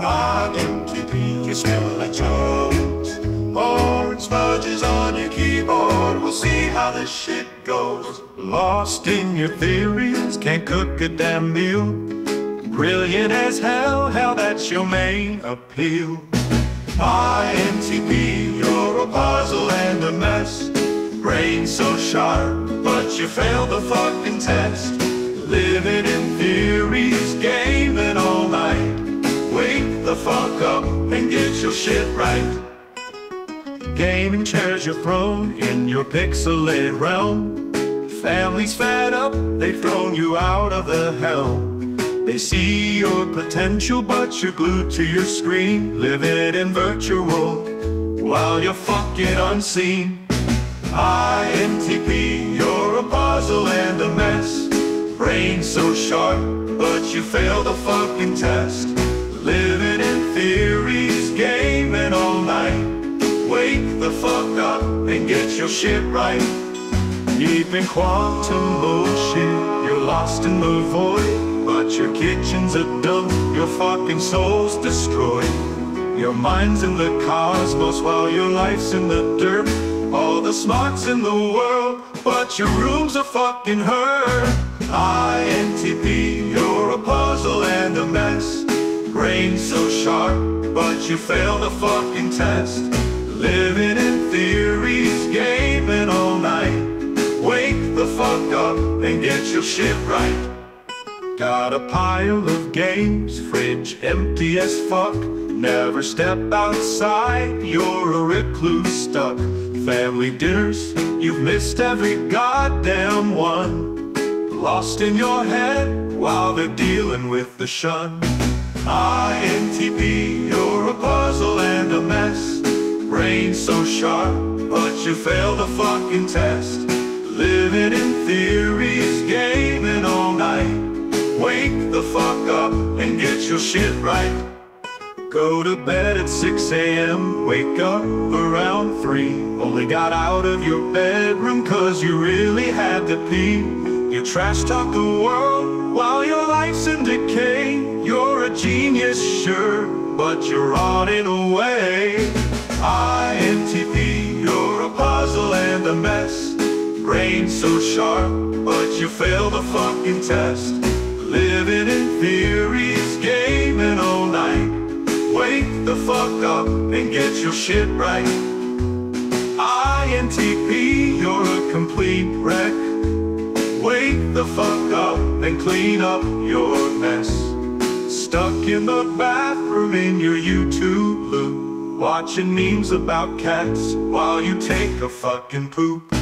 INTP, you smell like jones. Orange smudges on your keyboard. We'll see how this shit goes. Lost in your theories, can't cook a damn meal. Brilliant as hell, hell, that's your main appeal. INTP, you're a puzzle and a mess. Brain so sharp, but you failed the fucking test. Living get your shit right. Gaming chairs you're throne in your pixelated realm. Family's fed up, they've thrown you out of the helm. They see your potential, but you're glued to your screen, living in virtual while you're fucking unseen. INTP, you're a puzzle and a mess. Brain so sharp, but you fail the fucking test. Living in up and get your shit right. Deep in quantum bullshit, you're lost in the void. But your kitchen's a dump, your fucking soul's destroyed. Your mind's in the cosmos while your life's in the dirt. All the smarts in the world, but your room's a fucking hurt. INTP, you're a puzzle and a mess. Brain so sharp, but you failed the fucking test. Living in theories, gaming all night. Wake the fuck up and get your shit right. Got a pile of games, fridge empty as fuck. Never step outside, you're a recluse stuck. Family dinners, you've missed every goddamn one. Lost in your head while they're dealing with the shun. INTP, you're a puzzle and a mess. Brain so sharp, but you failed the fucking test. Living in theories, gaming all night. Wake the fuck up and get your shit right. Go to bed at 6 a.m., wake up around 3 Only got out of your bedroom cause you really had to pee You trash talk the world while your life's in decay You're a genius, sure, but you're rotting away INTP, you're a puzzle and a mess. Brain so sharp, but you fail the fucking test. Living in theories, gaming all night. Wake the fuck up and get your shit right. INTP, you're a complete wreck. Wake the fuck up and clean up your mess. Stuck in the bathroom in your YouTube loop Watching memes about cats while you take a fucking poop